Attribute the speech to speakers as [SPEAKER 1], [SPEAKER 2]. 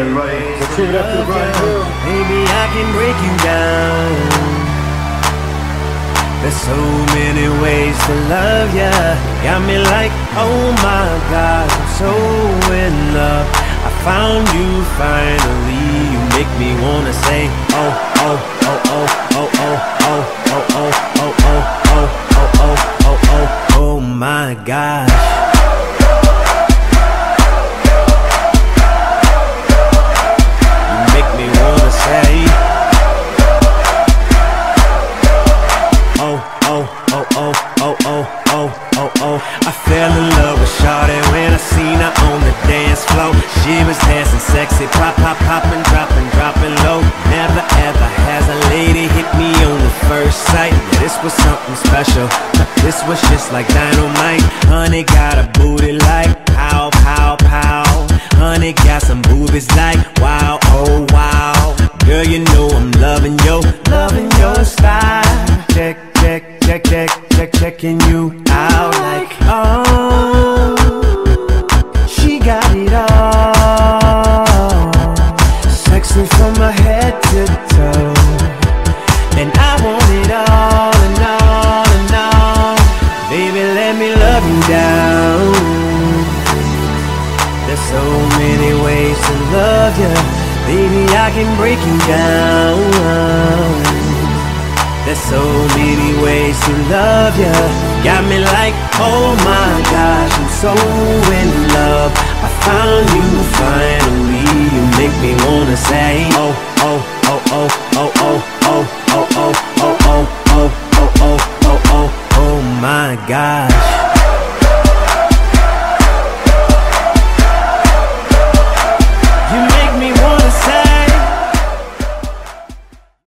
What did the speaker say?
[SPEAKER 1] everybody. Let's it up to Brian Hill.
[SPEAKER 2] Maybe I can break you down. There's so many ways to love ya. Got me like, oh my God, I'm so in love. I found you finally. You make me wanna say, oh, oh, oh, oh, oh, oh, oh, oh, oh, oh, oh, oh, oh, oh, oh, oh, oh my gosh. Oh, oh, oh. I fell in love with Shawty when I seen her on the dance floor. She was dancing sexy, pop, pop, popping, dropping, dropping low. Never ever has a lady hit me on the first sight. Yeah, this was something special. This was just like dynamite. Honey got a booty like pow, pow, pow. Honey got some boobies like wow, oh wow. Girl, you know I'm loving your, loving your style. Check, check, check, check, check, checking you let me love you down. There's so many ways to love you. Baby, I can break you down. There's so many ways to love you. Got me like, oh my gosh, I'm so in love. I found you finally. You make me wanna say, oh, oh, oh, oh, oh, oh, gosh.